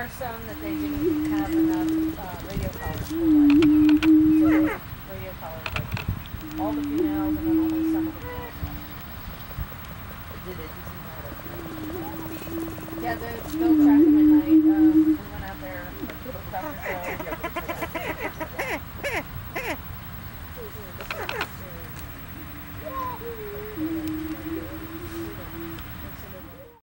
are some that they didn't have enough uh, radio collars for. Like, so radio collars, like all the females and then only some of the males. Did it? Yeah, the, they'll track them at night. Um, we went out there, people tracked the